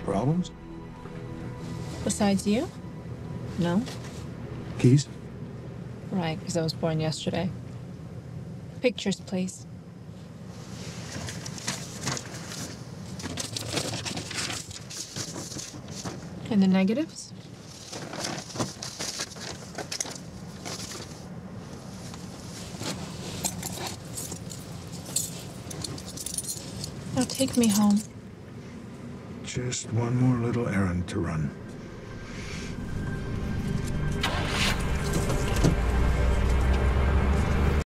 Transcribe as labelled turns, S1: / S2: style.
S1: problems?
S2: Besides you? No?
S1: Keys?
S2: Right, because I was born yesterday. Pictures, please. And the negatives? Now take me home.
S1: Just one more little errand to run.